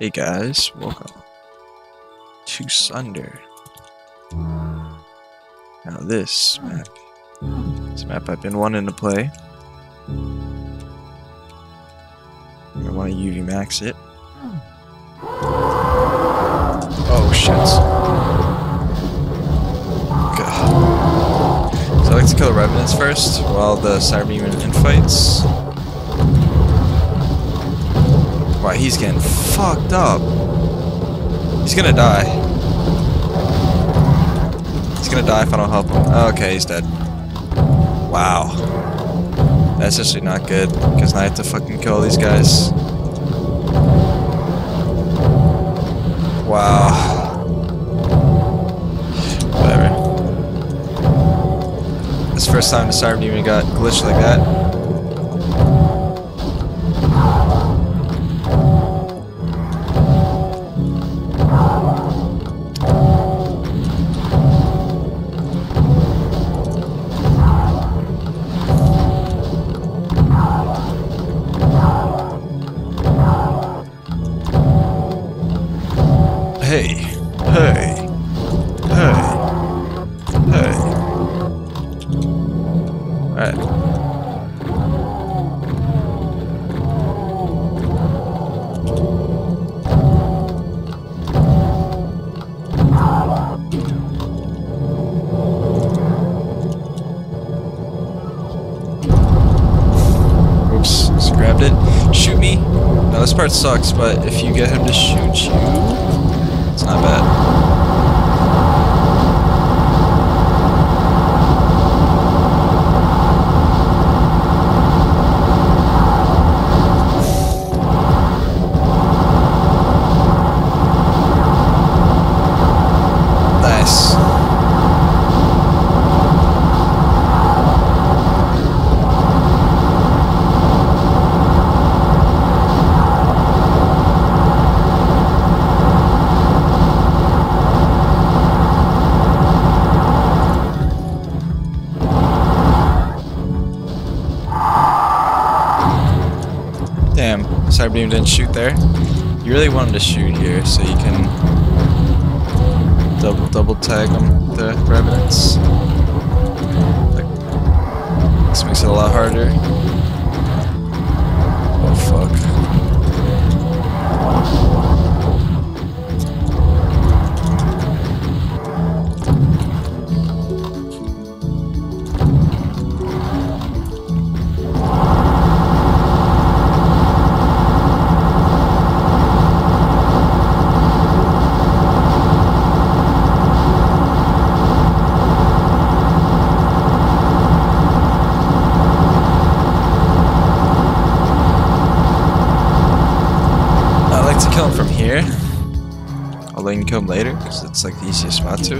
Hey guys, welcome to Sunder. Now this map, this map I've been wanting to play. I want to UV max it. Oh shit. God. So I like to kill the revenants first while the Cyberdemon infights. Wow, he's getting fucked up. He's gonna die. He's gonna die if I don't help him. Okay, he's dead. Wow. That's actually not good, because now I have to fucking kill these guys. Wow. Whatever. This first time the Cyber Demon got glitched like that. Part sucks, but if you get him to shoot you, it's not bad. Cyberdemon didn't shoot there. You really want to shoot here so you can double double tag them the revenants. This makes it a lot harder. It's like the easiest spot to.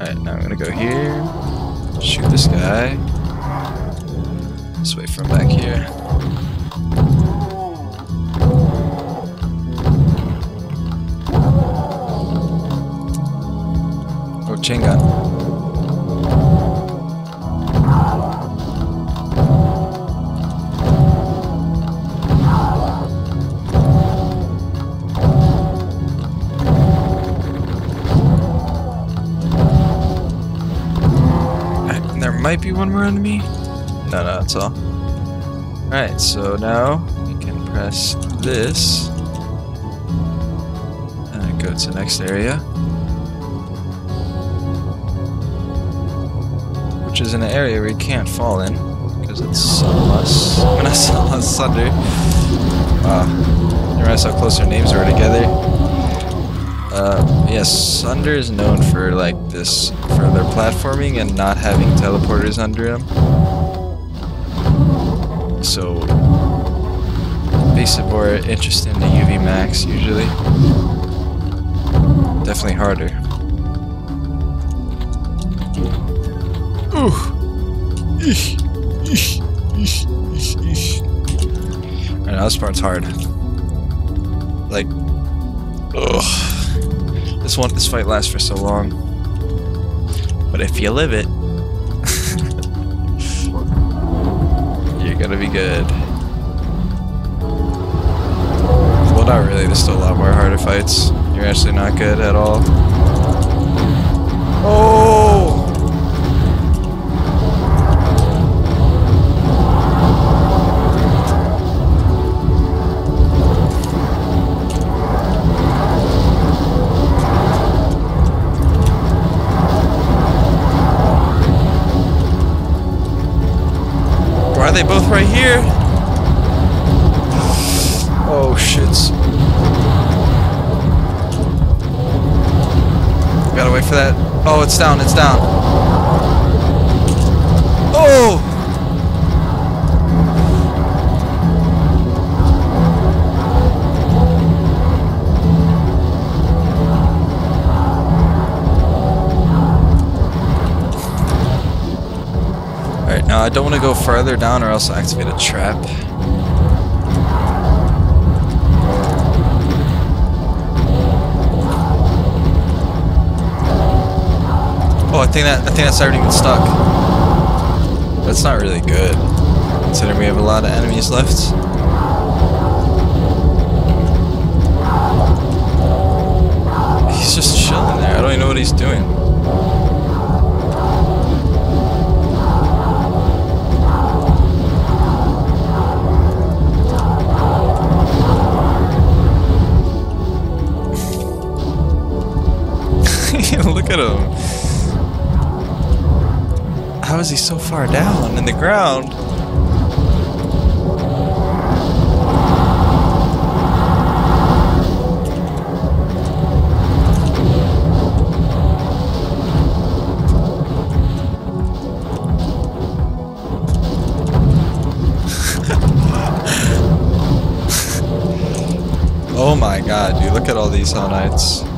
Alright, now I'm gonna go here. Shoot this guy. Just wait for him back here. Oh, chain gun. Might be one more enemy. No, no, that's all. Alright, so now we can press this and go to the next area. Which is an area you can't fall in because it's Sunlust. When I saw Sunder. Wow. You realize how close their names are together? Uh, yes, Sunder is known for like this, platforming and not having teleporters under them. So, makes it more interesting to UV Max usually. Definitely harder. Ooh. Eesh. Eesh. Eesh. Eesh. Eesh. Alright, now this part's hard. Like, ugh. This one, this fight lasts for so long. But if you live it, you're gonna be good. Well, not really. there's still a lot more harder fights. You're actually not good at all. Oh! They both right here? Oh shits. Gotta wait for that. Oh, it's down, it's down. Oh! Don't want to go further down or else activate a trap. Oh, I think that I think that's already been stuck. That's not really good, considering we have a lot of enemies left. He's just chilling there. I don't even know what he's doing. At him. How is he so far down in the ground? oh my god, dude, look at all these Hell Knights.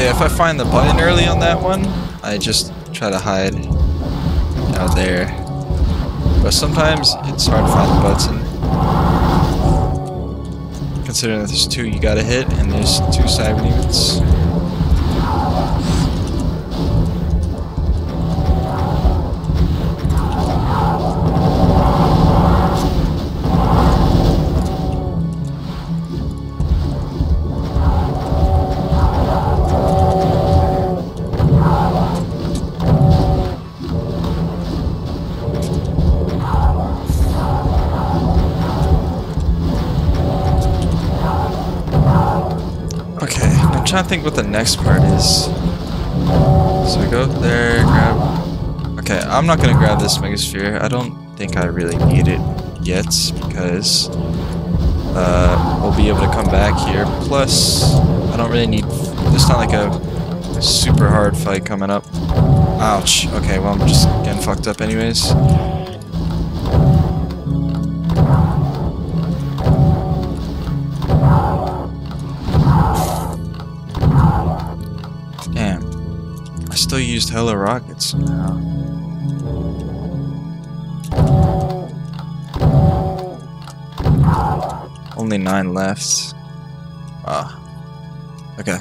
See, if I find the button early on that one, I just try to hide out there. But sometimes it's hard to find the button. Considering that there's two you gotta hit, and there's two cyber demons. Trying to think what the next part is. So we go there, grab. Okay, I'm not gonna grab this Megasphere. I don't think I really need it yet because uh, we'll be able to come back here. Plus, I don't really need. It's not like a super hard fight coming up. Ouch. Okay, well I'm just getting fucked up anyways. Used hella rockets somehow. Only nine left. Ah. Okay.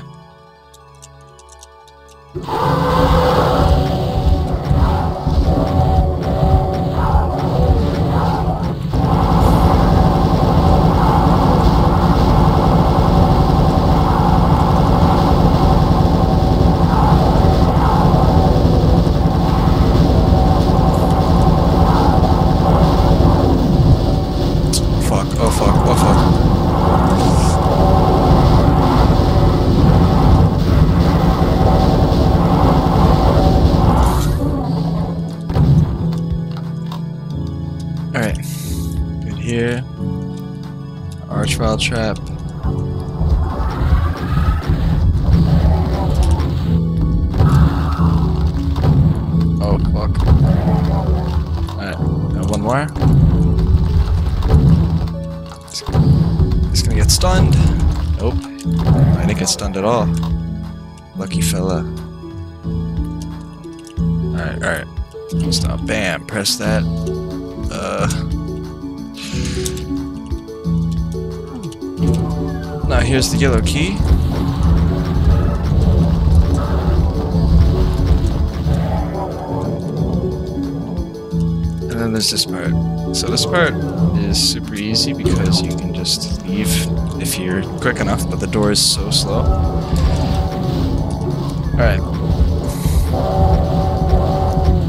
at all. Lucky fella. Alright, alright. Stop. Bam. Press that. Uh. Now here's the yellow key. And then there's this part. So this part is super easy because you can just leave if you're quick enough, but the door is so slow. Alright.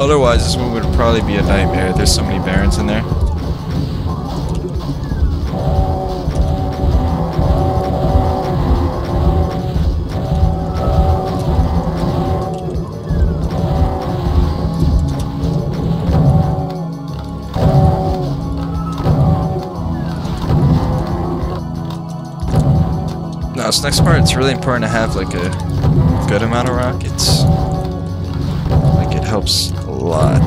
Otherwise, this one would probably be a nightmare. There's so many barons in there. This next part, it's really important to have like a good amount of rockets. Like it helps a lot.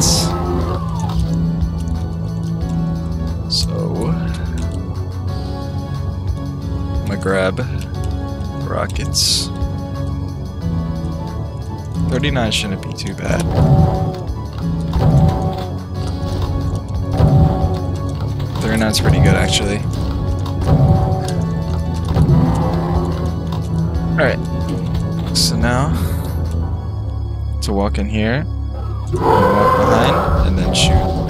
So, I'm gonna grab rockets. 39 shouldn't be too bad. Thirty-nine's pretty good actually. Alright. So now, to walk in here, walk behind, and then shoot.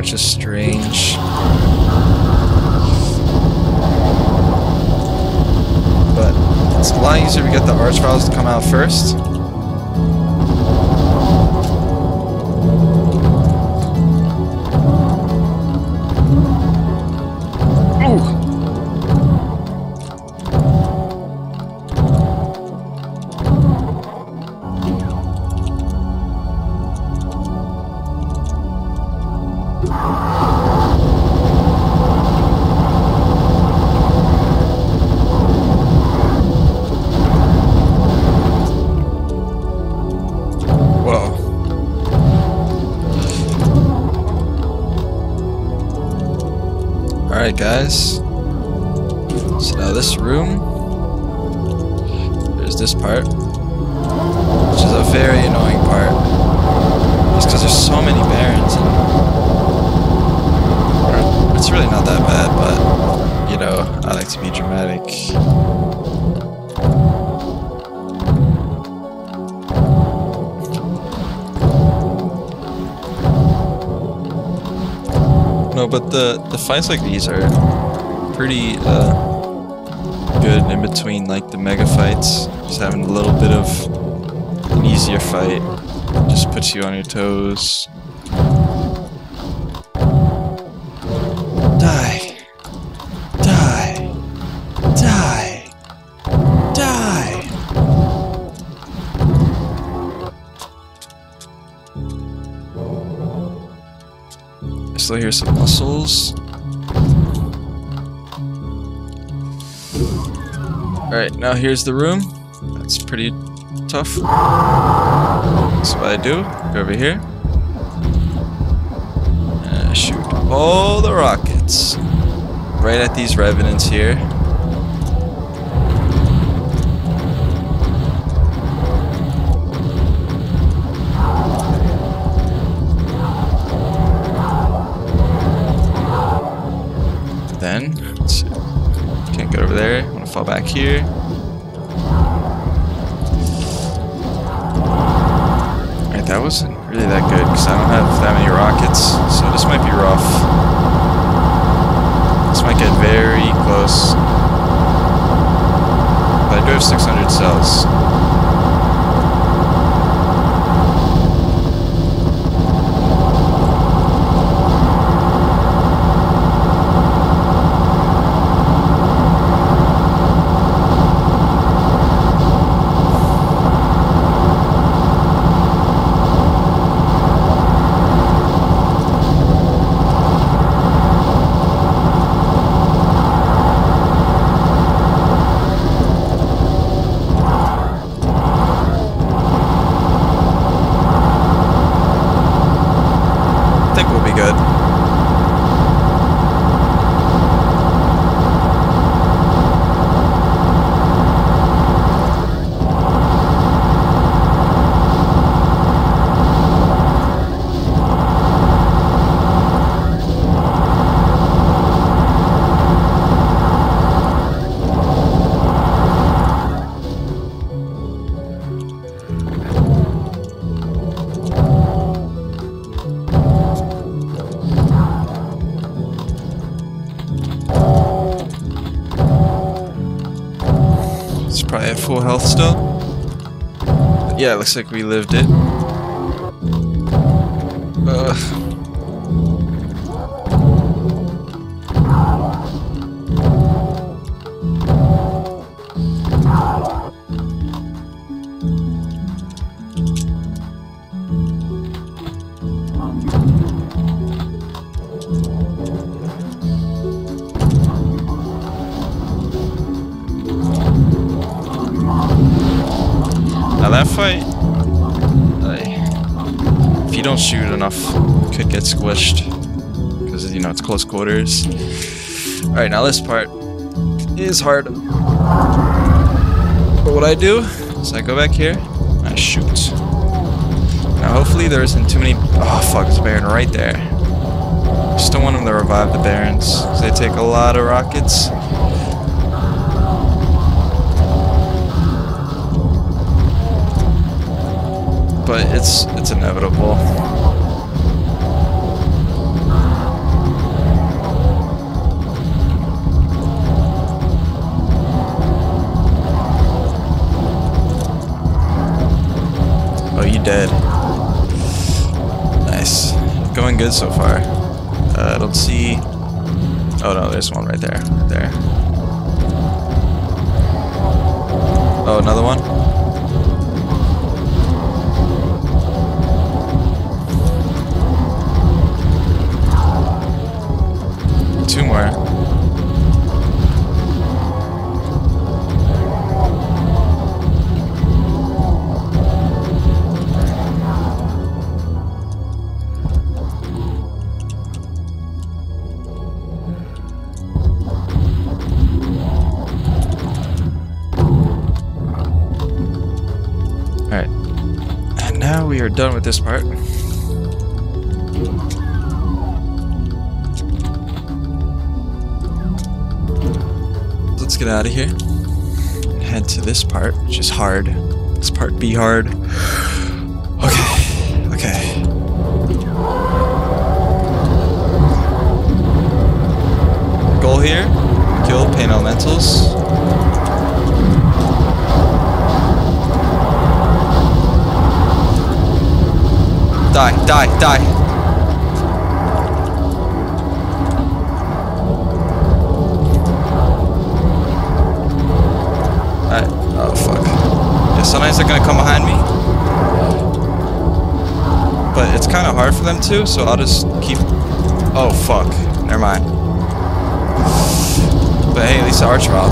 Part's just strange. But it's a lot easier to get the archviles to come out first. Guys. So now this room. There's this part. Which is a very annoying part. Just because there's so many barons. And, it's really not that bad, but, you know, I like to be dramatic. No, but the the fights like these are pretty uh, good in between like the mega fights. Just having a little bit of an easier fight just puts you on your toes. Some muscles. Alright, now here's the room. That's pretty tough. So what I do, go over here. And I shoot all the rockets. Right at these revenants here. There. I'm gonna fall back here. Alright, that wasn't really that good because I don't have that many rockets, so this might be rough. This might get very close. But I do have 600 cells. Yeah, looks like we lived it. Shoot enough, could get squished because you know it's close quarters. All right, now this part is hard. But what I do is I go back here, and I shoot. Now hopefully there isn't too many. Oh fuck, a Baron right there. Just don't want him to revive the Barons. they take a lot of rockets. But it's it's inevitable. Oh, you dead. Nice. Going good so far. Uh, I don't see... Oh no, there's one right there. Right there. Oh, another one? Two more. Alright. And now we are done with this part. Get out of here. and Head to this part, which is hard. This part be hard. Okay. Okay. Goal here, kill pain elementals. Die, die, die. Them to, so I'll just keep... Oh, fuck. Never mind. But hey, at least the arch rob.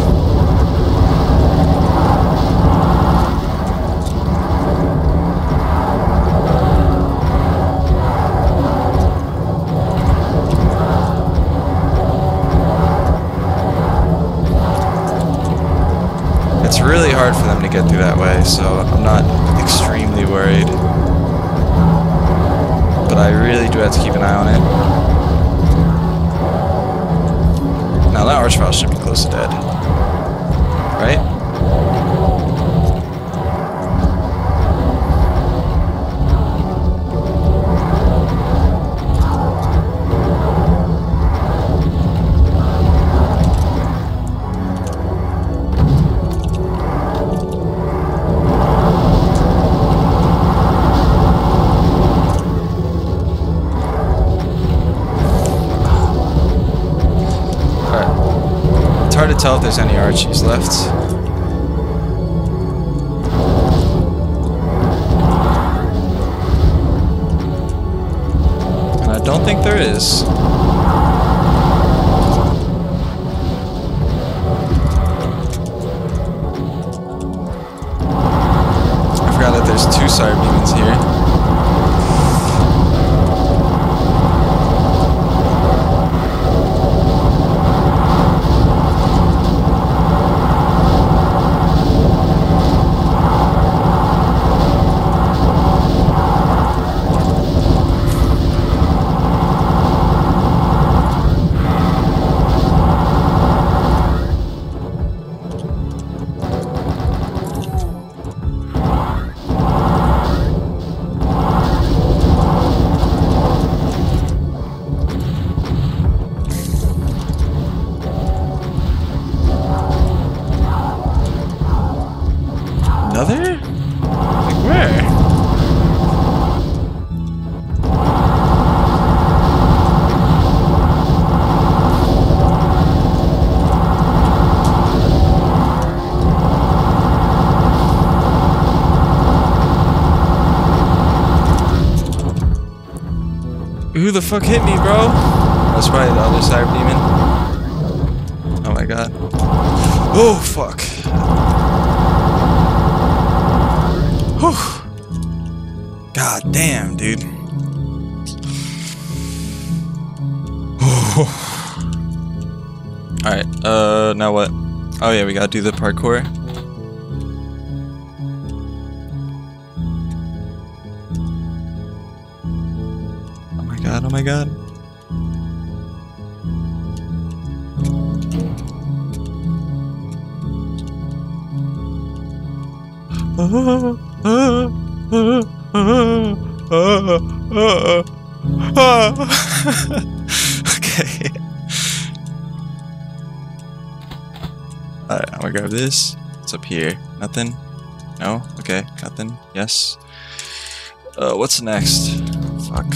It's really hard for them to get through that way, so I'm not extremely worried. But I really do have to keep an eye on it. Now that Archvile should be close to dead. Tell if there's any Archies left. And I don't think there is. I forgot that there's two Cyber Demons here. Who the fuck hit me, bro? That's probably the other cyber demon. Oh my god. Oh fuck. Whew. God damn, dude. Alright, uh, now what? Oh yeah, we gotta do the parkour. God, oh my god. okay. Alright, I'm gonna grab this. What's up here? Nothing? No? Okay, nothing. Yes. Uh, what's next? Fuck.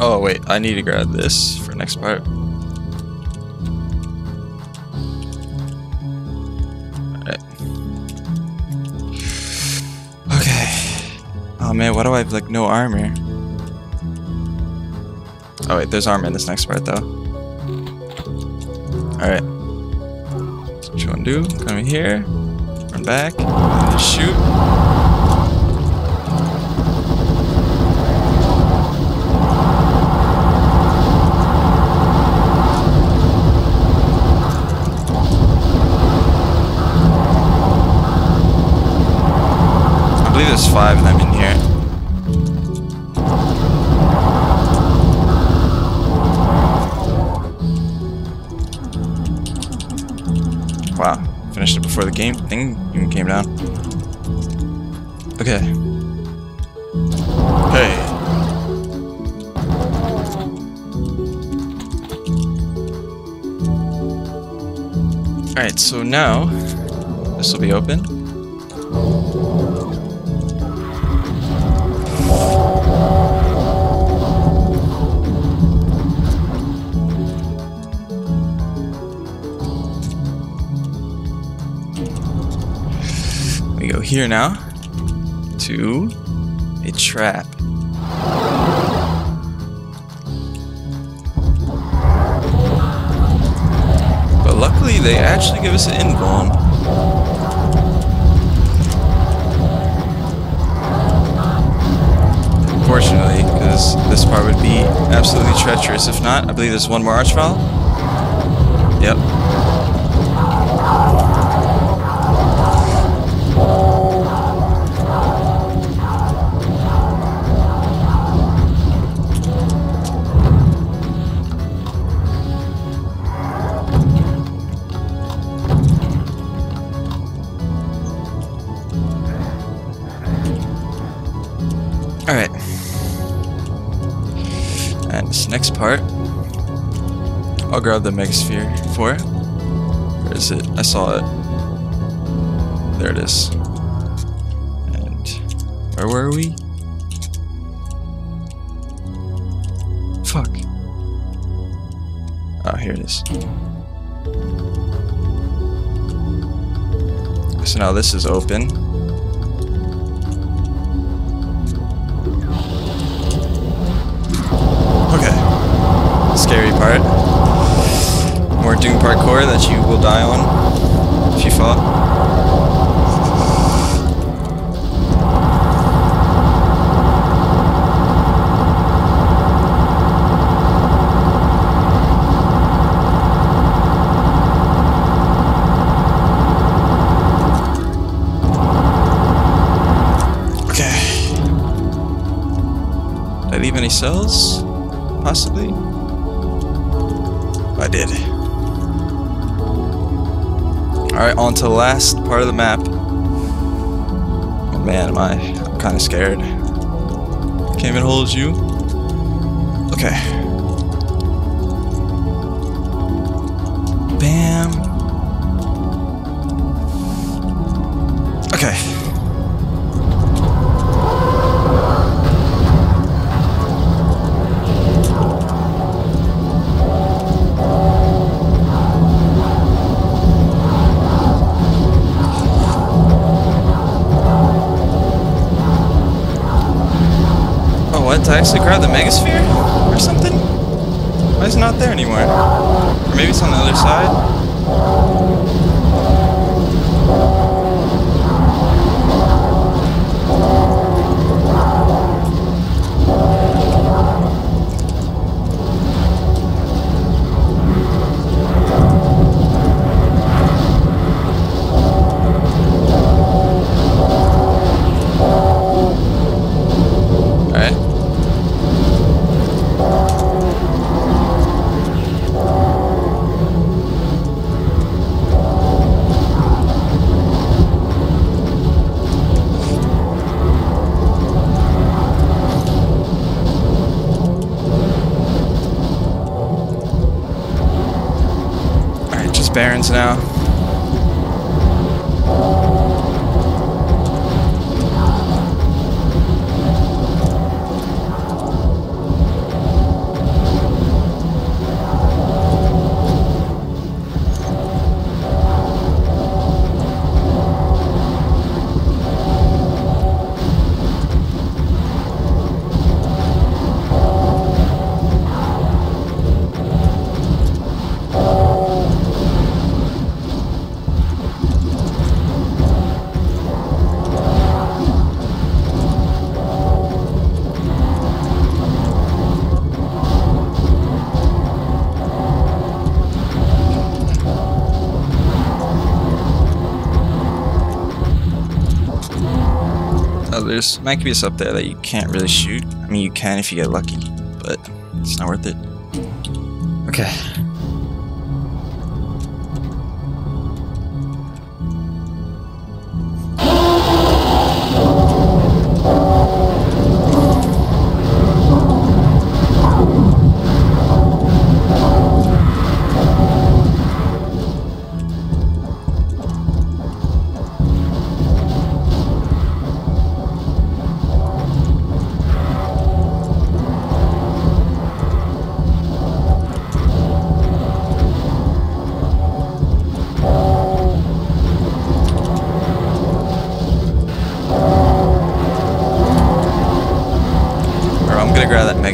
Oh, wait, I need to grab this for next part. Alright. Okay. Oh man, why do I have like no armor? Oh wait, there's armor in this next part though. Alright. What you wanna do? Come here, run back, shoot. Before the game thing even came down. Okay. Hey. Alright, so now this will be open. Here now to a trap. But luckily, they actually give us an invuln. Unfortunately, because this part would be absolutely treacherous. If not, I believe there's one more archvile. Yep. I'll grab the Megasphere for. it. Where is it? I saw it. There it is. And where were we? Fuck. Oh, here it is. So now this is open. Okay. Scary part. More Doom parkour that you will die on if you fall. many cells? Possibly? I did. Alright, on to the last part of the map. Man, am I... I'm kinda scared. Can't even hold you. Okay. To actually grab the Megasphere? Or something? Why is it not there anymore? Or maybe it's on the other side? Now. There's mancubus up there that you can't really shoot. I mean, you can if you get lucky, but it's not worth it. Okay.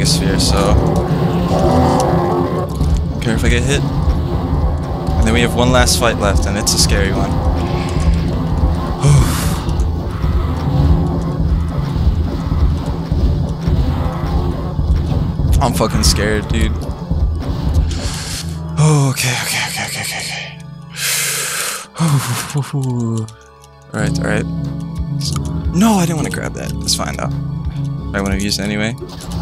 Megasphere, so... Care if I get hit? And then we have one last fight left, and it's a scary one. I'm fucking scared, dude. Oh, okay, okay, okay, okay, okay, okay. alright, alright. No, I didn't want to grab that. It's fine, though. I want to use it anyway.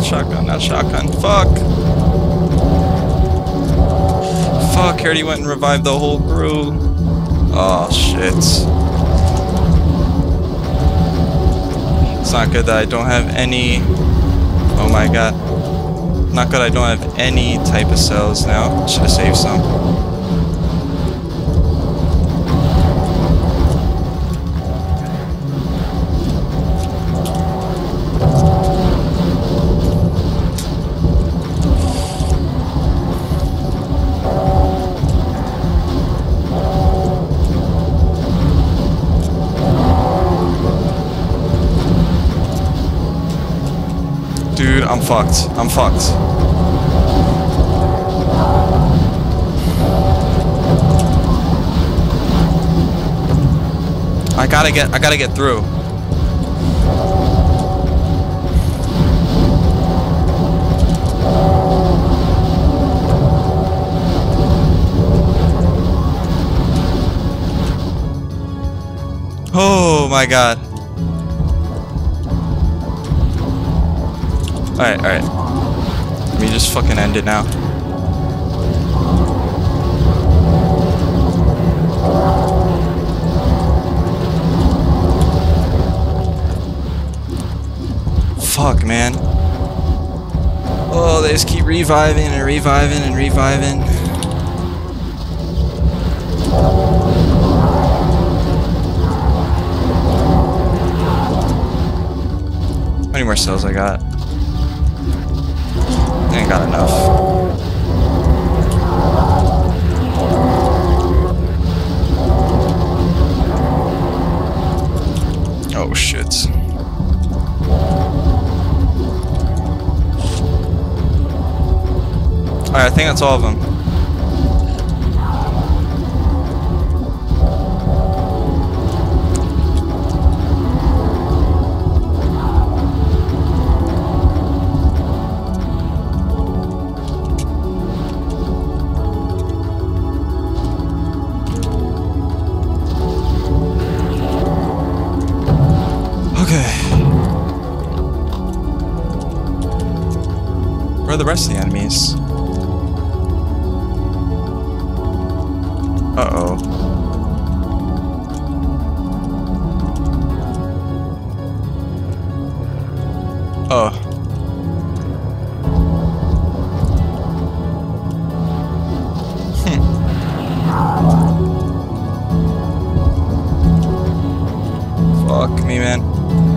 not shotgun, not shotgun. Fuck. Fuck, he went and revived the whole crew. Oh, shit. It's not good that I don't have any... Oh my god. Not good I don't have any type of cells now. Should have saved some. Fucked. I'm fucked. I gotta get I gotta get through. Oh my god. Alright, alright. Let me just fucking end it now. Fuck, man. Oh, they just keep reviving and reviving and reviving. How many more cells I got? Ain't got enough. Oh shit. Alright, I think that's all of them. Are the rest of the enemies? Uh-oh. Oh. Fuck me, man.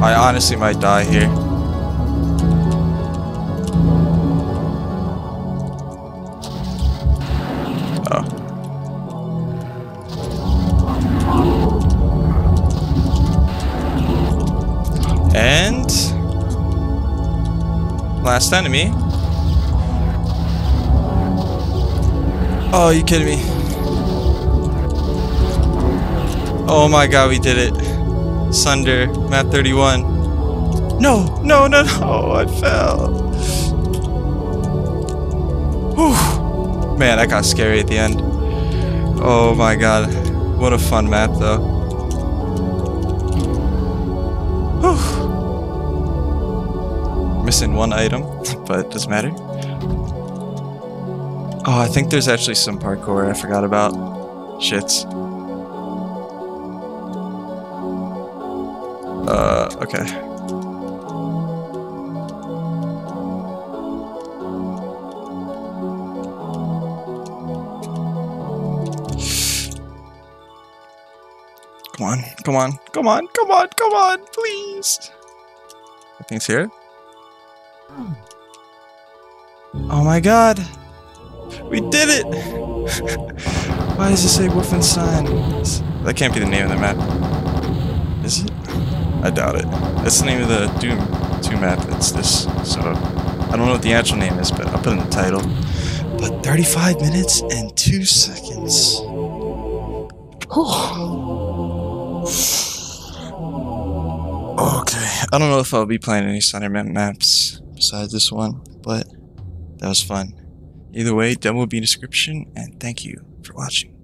I honestly might die here. Last enemy. Oh, you kidding me? Oh my god, we did it. Sunder, map 31. No, no, no, no, I fell. Whew. Man, that got scary at the end. Oh my god. What a fun map, though. Missing one item, but it doesn't matter. Oh, I think there's actually some parkour I forgot about. Shits. Uh, okay. Come on, come on, come on, come on, come on, please. I think it's here. Oh my god. We did it! Why does it say Wolfenstein? That can't be the name of the map. Is it? I doubt it. That's the name of the Doom 2 map. It's this. So, I don't know what the actual name is, but I'll put in the title. But 35 minutes and 2 seconds. okay. I don't know if I'll be playing any Sunderman maps besides this one, but that was fun. Either way, demo will be in description, and thank you for watching.